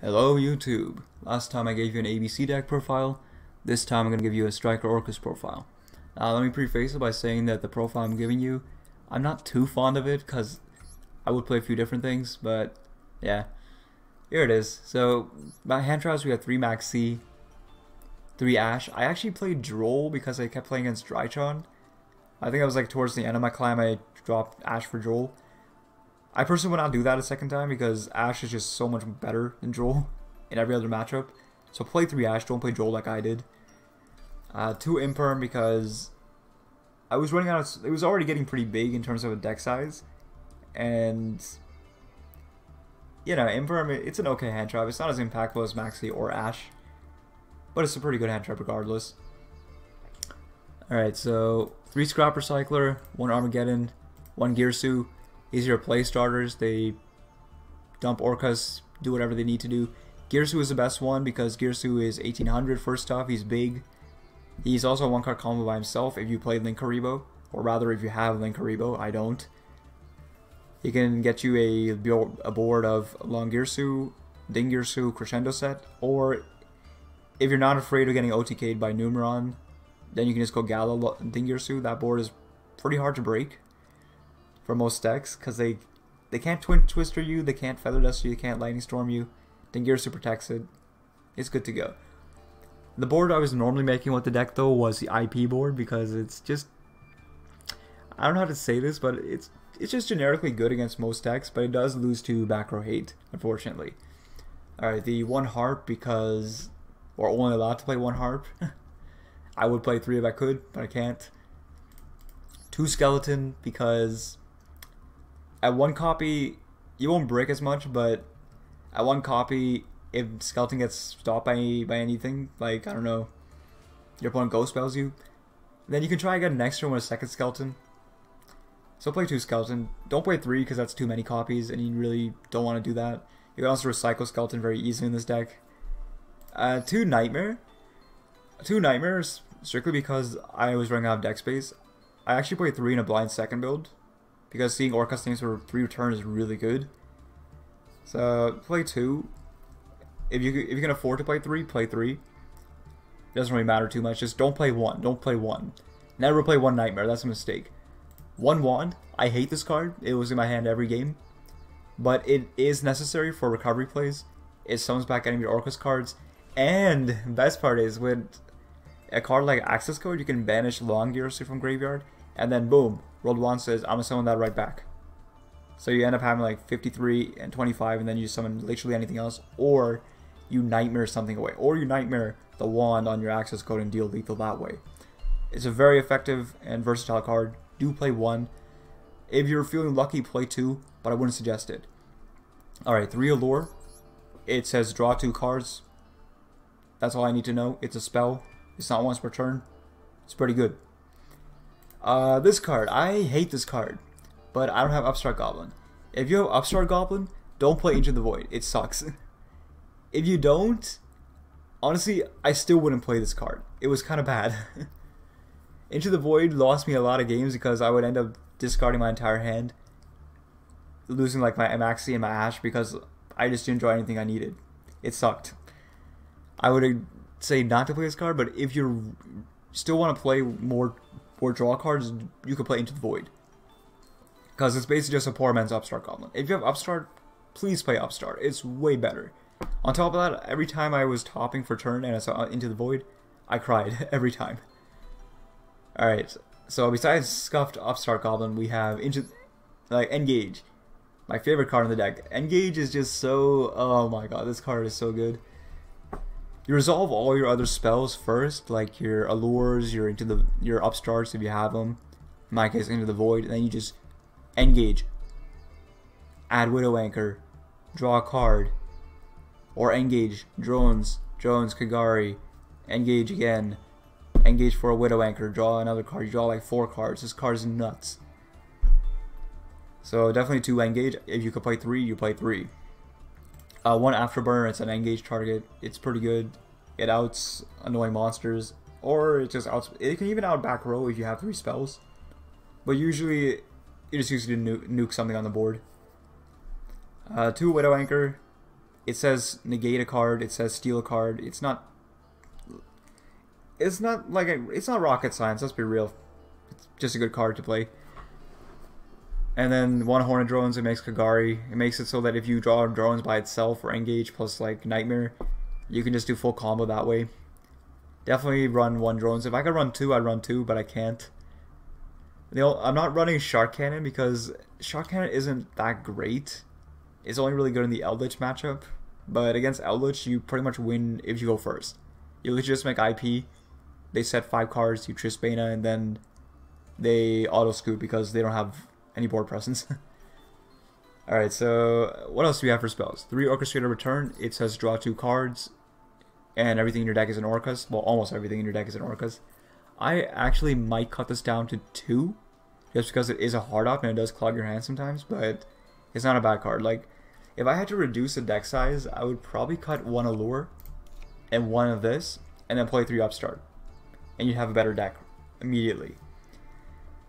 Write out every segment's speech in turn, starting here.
Hello YouTube. Last time I gave you an ABC deck profile. This time I'm going to give you a Striker Orcust profile. Uh, let me preface it by saying that the profile I'm giving you, I'm not too fond of it because I would play a few different things, but yeah. Here it is. So, my hand trials we had 3 Maxi, 3 Ash. I actually played Droll because I kept playing against Drytron. I think I was like towards the end of my climb I dropped Ash for Droll. I personally would not do that a second time because Ash is just so much better than Droll in every other matchup. So play 3 Ash, don't play Droll like I did. Uh, 2 Imperm because I was running out of... It was already getting pretty big in terms of a deck size. And... You know, Imperm, it's an okay hand trap. It's not as impactful as Maxi or Ash. But it's a pretty good hand trap regardless. Alright, so 3 Scrap Recycler, 1 Armageddon, 1 Girsu, easier play starters. They dump Orcust, do whatever they need to do. Girsu is the best one because Girsu is 1800 first off. He's big. He's also a one card combo by himself if you play Linkuriboh, or rather if you have Linkuriboh. I don't. He can get you a, a board of Longirsu, Dingirsu, Crescendo set, or if you're not afraid of getting OTK'd by Numeron, then you can just go Gala Dingirsu. That board is pretty hard to break for most decks because they they can't twin twister you, they can't feather dust you, they can't lightning storm you. Dingirsu protects it. It's good to go. The board I was normally making with the deck though was the IP board because it's just I don't know how to say this, but it's it's just generically good against most decks, but it does lose to back row hate, unfortunately. Alright, the one harp because we're only allowed to play one harp. I would play three if I could, but I can't. Two skeleton because at one copy, you won't break as much, but at one copy, if skeleton gets stopped by by anything, like I don't know, your opponent ghost spells you, then you can try again next turn with a second skeleton. So play two skeleton. Don't play three because that's too many copies, and you really don't want to do that. You can also recycle skeleton very easily in this deck. Uh, two Knightmare. Two Knightmares strictly because I was running out of deck space. I actually played three in a blind second build because seeing Orcust names for three returns is really good. So play two. If you if you can afford to play three, play three. It doesn't really matter too much. Just don't play one. Don't play one. Never play one Knightmare. That's a mistake. One wand. I hate this card. It was in my hand every game, but it is necessary for recovery plays. It summons back enemy Orcust cards, and best part is with a card like Access Code, you can banish Long Girsu from graveyard, and then boom, World Wand says, I'm gonna summon that right back. So you end up having like 53 and 25, and then you summon literally anything else, or you Knightmare something away, or you Knightmare the wand on your access code and deal lethal that way. It's a very effective and versatile card. Do play one. If you're feeling lucky, play two, but I wouldn't suggest it. Alright, three Allure. It says draw two cards. That's all I need to know. It's a spell. It's not once per turn. It's pretty good. Uh, this card, I hate this card, but I don't have Upstart Goblin. If you have Upstart Goblin, don't play Into the Void. It sucks. if you don't, honestly, I still wouldn't play this card. It was kind of bad. Into the Void lost me a lot of games because I would end up discarding my entire hand, losing like my Maxi and my Ash because I just didn't draw anything I needed. It sucked. I would say not to play this card, but if you still want to play more or draw cards, you could play Into the Void. Because it's basically just a poor man's Upstart Goblin. If you have Upstart, please play Upstart. It's way better. On top of that, every time I was topping for turn and I saw uh, Into the Void, I cried every time. Alright, so besides Scuffed Upstart Goblin, we have Into... Like, Engage. My favorite card in the deck. Engage is just so... Oh my god, this card is so good. You resolve all your other spells first, like your allures, your into the your upstarts if you have them. In my case, into the void, and then you just engage. Add Widow Anchor, draw a card, or engage drones, drones Kagari, engage again, engage for a Widow Anchor, draw another card. You draw like four cards. This card is nuts. So definitely two engage. If you could play three, you play three. Uh, one Afterburner, it's an engage target. It's pretty good. It outs annoying monsters, or it just outs. It can even out back row if you have three spells. But usually, it just usually to nuke, nuke something on the board. Uh, two Widow Anchor. it says negate a card, it says steal a card. It's not it's not like a, it's not rocket science, let's be real. It's just a good card to play. And then one Hornet Drones, it makes Kagari. It makes it so that if you draw drones by itself or engage plus like Knightmare, you can just do full combo that way. Definitely run one drones. If I could run two, I'd run two, but I can't. I'm not running Shark Cannon because Shark Cannon isn't that great. It's only really good in the Eldritch matchup. But against Eldritch, you pretty much win if you go first. You literally just make IP. They set five cards, you Trisbaena, and then they auto scoop because they don't have any board presence. Alright, so what else do we have for spells? Three Orcustrated Return. It says draw two cards, and everything in your deck is an Orcust. Well, almost everything in your deck is an Orcust. I actually might cut this down to two, just because it is a hard up and it does clog your hand sometimes, but it's not a bad card. Like, if I had to reduce the deck size, I would probably cut one Allure and one of this, and then play three Upstart. And you'd have a better deck immediately.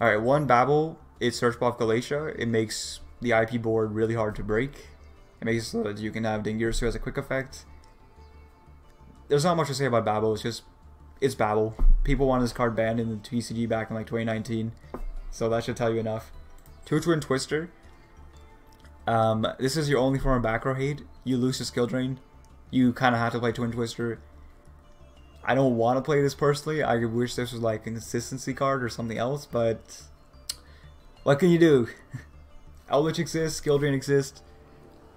Alright, one Babel it's Search Buff Galatea. It makes the IP board really hard to break. It makes it so that you can have Dingirsu as a quick effect. There's not much to say about Babel, it's just, it's Babel. People want this card banned in the TCG back in like 2019, so that should tell you enough. Two Twin Twister. Um, this is your only form of back row hate. You lose to Skill Drain. You kind of have to play Twin Twister. I don't want to play this personally. I wish this was like a consistency card or something else, but what can you do? Eldritch exists, Skill exists,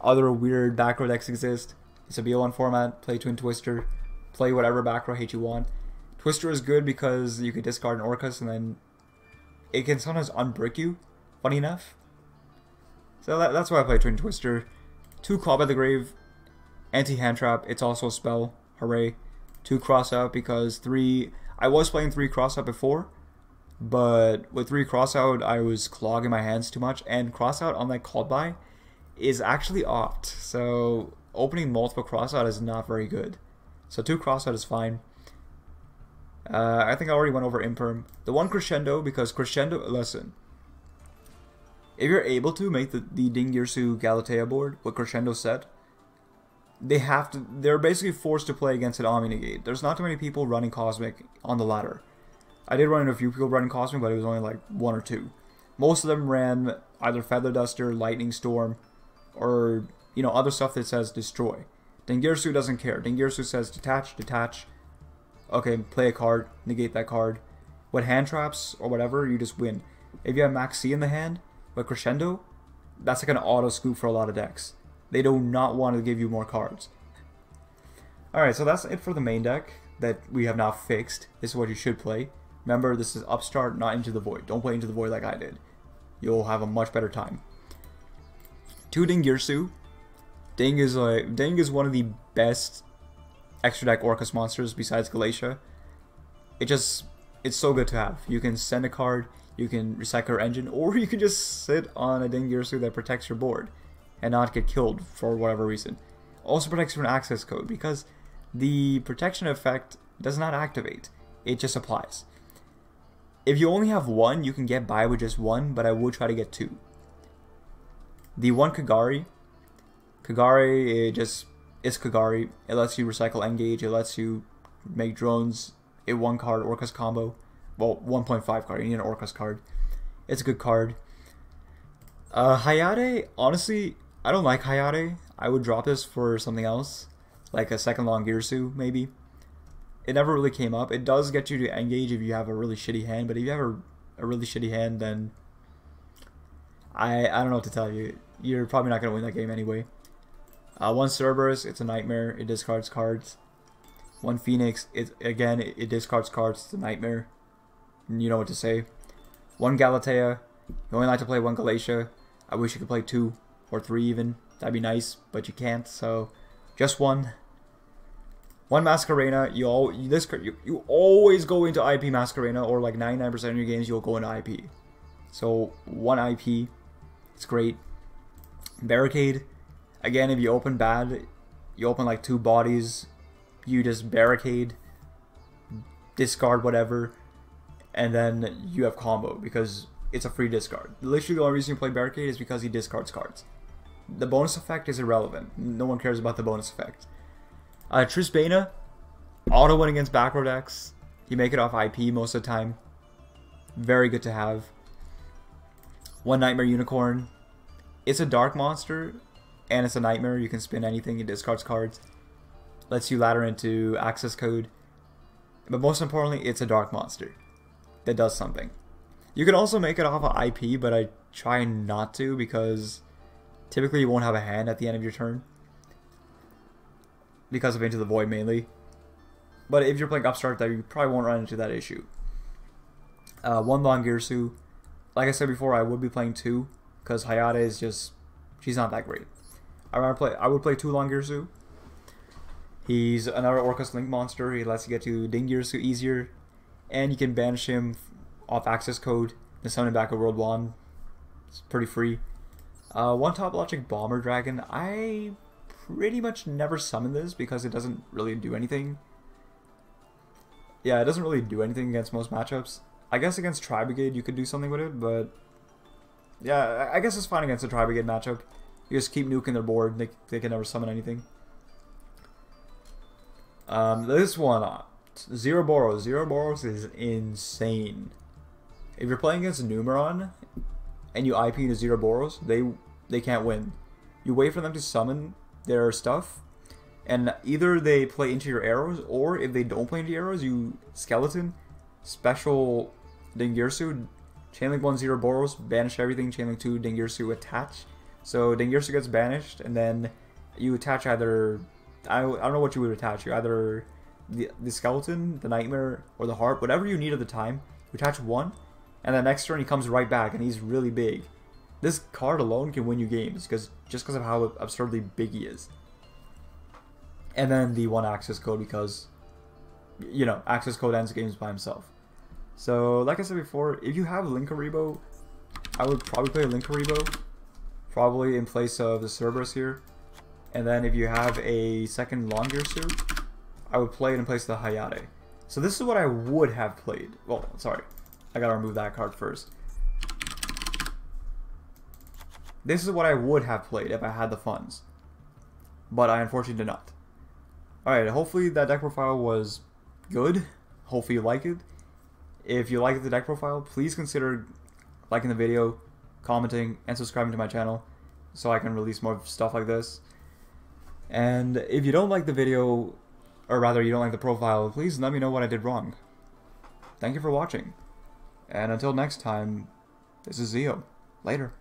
other weird back row decks exist. It's a BO1 format, play Twin Twister, play whatever back row hate you want. Twister is good because you can discard an Orcust and then it can sometimes unbrick you, funny enough. So that, that's why I play Twin Twister. Two Claw by the Grave, anti-hand trap, it's also a spell, hooray. Two cross out because three, I was playing three cross out before, but with three crossout, I was clogging my hands too much, and crossout on that called by is actually opt. So opening multiple crossout is not very good. So two crossout is fine. Uh, I think I already went over Imperm. The one Crescendo, because Crescendo, listen. If you're able to make the, the Dingirsu Galatea board with Crescendo set, they have to, they're basically forced to play against an Omni Negate. There's not too many people running Cosmic on the ladder. I did run into a few people running Cosmic, but it was only like one or two. Most of them ran either Feather Duster, Lightning Storm, or you know other stuff that says destroy. Dingirsu doesn't care. Dingirsu says detach, detach. Okay, play a card, negate that card. With hand traps or whatever, you just win. If you have Maxx C in the hand, with Crescendo, that's like an auto scoop for a lot of decks. They do not want to give you more cards. Alright, so that's it for the main deck that we have now fixed. This is what you should play. Remember, this is Upstart, not Into the Void. Don't play Into the Void like I did. You'll have a much better time. Two Dingirsu. Ding is like Ding is one of the best extra deck Orcust monsters besides Galatea. It just it's so good to have. You can send a card, you can recycle your engine, or you can just sit on a Dingirsu that protects your board and not get killed for whatever reason. Also protects from an access code because the protection effect does not activate. It just applies. If you only have one, you can get by with just one, but I will try to get two. The one Kagari, Kagari, it just, it's Kagari. It lets you recycle Engage, it lets you make drones, a one card Orcust combo. Well, 1.5 card, you need an Orcust card. It's a good card. Uh, Hayate, honestly, I don't like Hayate. I would drop this for something else, like a second long Girsu, maybe it never really came up. It does get you to engage if you have a really shitty hand, but if you have a, a really shitty hand, then I I don't know what to tell you. You're probably not gonna win that game anyway. Uh, one Cerberus, it's a Knightmare. It discards cards. One Phoenix, it again it, it discards cards. It's a Knightmare. You know what to say. One Galatea, you only like to play one Galatea. I wish you could play two or three even. That'd be nice, but you can't. So just one. One Masquerena, you all this you, you always go into IP Masquerena, or like 99% of your games you'll go into IP. So one IP, it's great. Barricade, again, if you open bad, you open like two bodies, you just barricade, discard whatever, and then you have combo because it's a free discard. Literally, the only reason you play barricade is because he discards cards. The bonus effect is irrelevant. No one cares about the bonus effect. Uh, Trisbaena, auto win against back row decks. You make it off IP most of the time. Very good to have. One Knightmare Unicorn. It's a dark monster, and it's a Knightmare. You can spin anything, it discards cards. Lets you ladder into access code. But most importantly, it's a dark monster that does something. You can also make it off of IP, but I try not to because typically you won't have a hand at the end of your turn. Because of Into the Void mainly. But if you're playing Upstart, that you probably won't run into that issue. Uh, one Long Girsu. Like I said before, I would be playing two because Hayate is just she's not that great. I would play I would play two. He's another Orcust Link monster. He lets you get to Dingirsu easier, and you can banish him off access code and summon back a World Wand. It's pretty free. Uh, one Topologic Bomber Dragon. I pretty much never summon this because it doesn't really do anything. Yeah, it doesn't really do anything against most matchups. I guess against Tri Brigade you could do something with it, but yeah, I guess it's fine against a Tri Brigade matchup. You just keep nuking their board; they they can never summon anything. Um, this one, Zeroboros. Zero Boros is insane. If you're playing against Numeron and you IP into Zeroboros, they they can't win. You wait for them to summon their stuff, and either they play into your arrows, or if they don't play into your arrows, you skeleton special Dingirsu, Chainlink 1 Zeroboros, banish everything, Chainlink 2 Dingirsu attach. So Dingirsu gets banished, and then you attach either. I, I don't know what you would attach. You either the, the skeleton, the Knightmare, or the harp, whatever you need at the time. You attach one, and the next turn he comes right back, and he's really big. This card alone can win you games because just because of how absurdly big he is. And then the one access code because, you know, access code ends games by himself. So, like I said before, if you have Linkuriboh, I would probably play Linkuriboh, probably in place of the Cerberus here. And then if you have a second Long Girsu, I would play it in place of the Hayate. So this is what I would have played. Well, sorry, I gotta remove that card first. This is what I would have played if I had the funds. But I unfortunately did not. Alright, hopefully that deck profile was good. Hopefully you like it. If you like the deck profile, please consider liking the video, commenting, and subscribing to my channel so I can release more stuff like this. And if you don't like the video, or rather you don't like the profile, please let me know what I did wrong. Thank you for watching. And until next time, this is Xeo. Later.